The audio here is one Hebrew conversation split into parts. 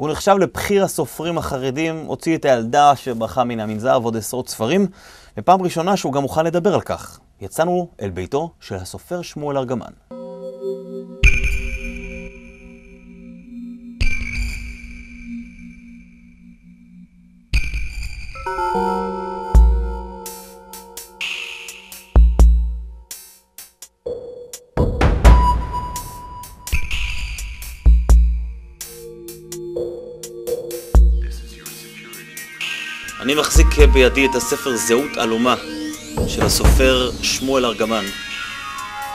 הוא נחשב לבחיר הסופרים החרדים, הוציא את הילדה שברחה מן המנזר ועוד עשרות ספרים, ופעם ראשונה שהוא גם מוכן לדבר על כך. יצאנו אל ביתו של הסופר שמואל ארגמן. אני מחזיק בידי את הספר זהות עלומה של הסופר שמואל ארגמן,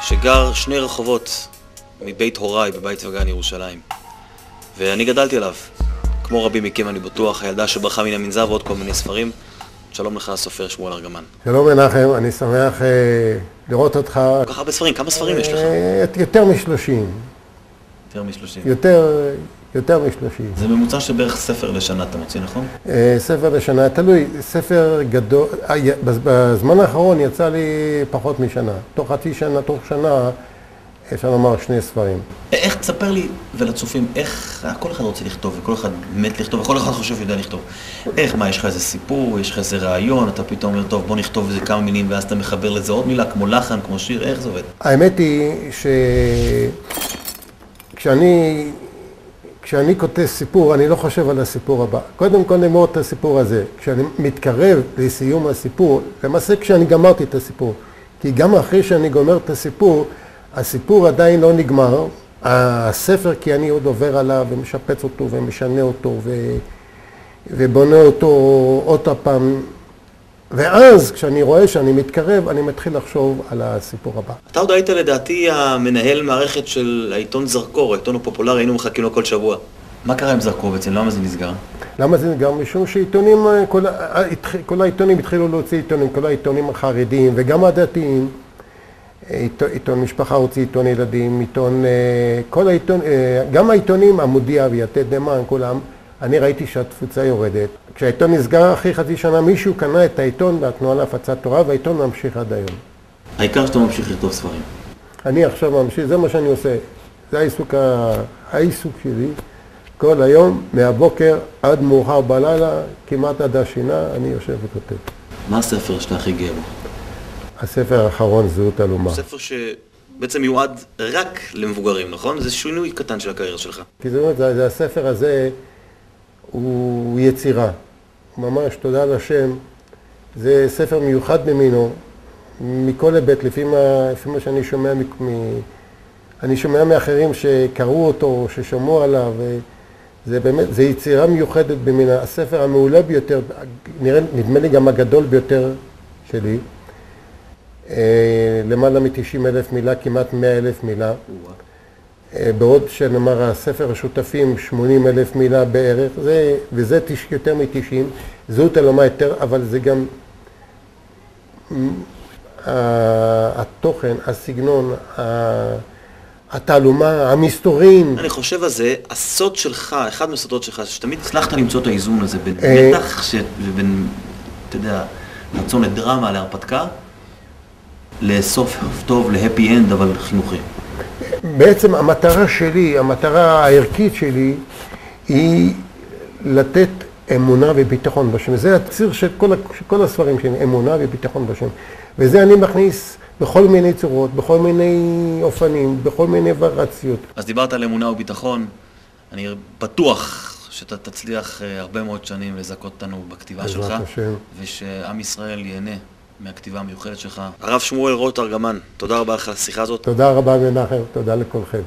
שגר שני רחובות מבית הוריי בבית וגן ירושלים. ואני גדלתי עליו. כמו רבים מכם, אני בטוח, הילדה שברחה מן המנזר ועוד כל מיני ספרים. שלום לך, הסופר שמואל ארגמן. שלום מנחם, אני שמח אה, לראות אותך. כל כך הרבה ספרים, כמה ספרים יש לך? אה, יותר משלושים. יותר משלושים. יותר, יותר משלושים. זה ממוצע של בערך ספר לשנה אתה מוציא, נכון? אה, ספר לשנה, תלוי, ספר גדול, אה, בזמן האחרון יצא לי פחות משנה. תוך חצי שנה, תוך שנה, אפשר לומר שני ספרים. איך, תספר לי ולצופים, איך, כל אחד רוצה לכתוב, וכל אחד מת לכתוב, וכל אחד חושב יודע לכתוב. איך, מה, יש לך איזה סיפור, יש לך איזה רעיון, אתה פתאום אומר, טוב, בוא נכתוב איזה כמה מילים, ואז אתה מחבר לזה עוד מילה, כמו לחן, כמו שיר, איך זה עובד? האמת היא שכשאני כשאני כותב סיפור, אני לא חושב על הסיפור הבא. קודם כל נגמור את הסיפור הזה. כשאני מתקרב לסיום הסיפור, למעשה כשאני גמרתי את הסיפור, כי גם אחרי שאני גומר את הסיפור, הסיפור עדיין לא נגמר. הספר, כי אני עוד עובר עליו ומשפץ אותו ומשנה אותו ו... ובונה אותו עוד הפעם. ואז כשאני רואה שאני מתקרב, אני מתחיל לחשוב על הסיפור הבא. אתה עוד היית לדעתי המנהל מערכת של העיתון זרקור, העיתון הפופולרי, היינו מחכים לו כל שבוע. מה קרה עם זרקור בעצם? למה זה נסגר? למה זה גם משום שעיתונים, כל, ה- התח- כל העיתונים התחילו להוציא עיתונים, כל העיתונים החרדיים וגם הדתיים, עיתון, עיתון משפחה הוציא עיתון ילדים, עיתון, אה, כל העיתון, אה, גם העיתונים, המודיע ויתד נאמן, כולם, אני ראיתי שהתפוצה יורדת. כשהעיתון נסגר אחרי חצי שנה, מישהו קנה את העיתון והתנועה להפצת תורה והעיתון ממשיך עד היום. העיקר שאתה ממשיך לכתוב ספרים. אני עכשיו ממשיך, זה מה שאני עושה, זה העיסוק, ה- העיסוק שלי. כל היום, מהבוקר עד מאוחר בלילה, כמעט עד השינה, אני יושב וכותב. מה הספר שאתה הכי גאה בו? הספר האחרון, זהות אלומה. ספר שבעצם מיועד רק למבוגרים, נכון? זה שינוי קטן של הקריירה שלך. כי זאת אומרת, זה, זה הספר הזה הוא יצירה. ממש, תודה לשם. זה ספר מיוחד במינו, מכל היבט, לפי מה, לפי מה שאני שומע, מ, מ, אני שומע מאחרים שקראו אותו, ששמעו עליו, זה באמת, זה יצירה מיוחדת במינה. הספר המעולה ביותר, נראה, נדמה לי גם הגדול ביותר שלי. אה, למעלה מ-90 אלף מילה, כמעט 100 אלף מילה. בעוד שנאמר הספר השותפים 80 אלף מילה בערך, זה, וזה תש, יותר מ-90, זהות אלומה יותר, אבל זה גם התוכן, הסגנון, התעלומה, המסתורין. אני חושב על זה, הסוד שלך, אחד מהסודות שלך, שתמיד הצלחת למצוא את האיזון הזה בין אה. מתח ש- ובין, אתה יודע, רצון לדרמה, להרפתקה, לסוף טוב, להפי אנד, אבל חינוכי. בעצם המטרה שלי, המטרה הערכית שלי, היא לתת אמונה וביטחון בשם. זה הציר של כל, של כל הספרים שלי, אמונה וביטחון בשם. וזה אני מכניס בכל מיני צורות, בכל מיני אופנים, בכל מיני וריאציות. אז דיברת על אמונה וביטחון, אני בטוח שאתה תצליח אה, הרבה מאוד שנים לזכות אותנו בכתיבה בעזרת שלך, השם. ושעם ישראל ייהנה מהכתיבה המיוחדת שלך. הרב שמואל רוט ארגמן, תודה רבה לך על השיחה הזאת. תודה רבה מנחם, תודה לכולכם.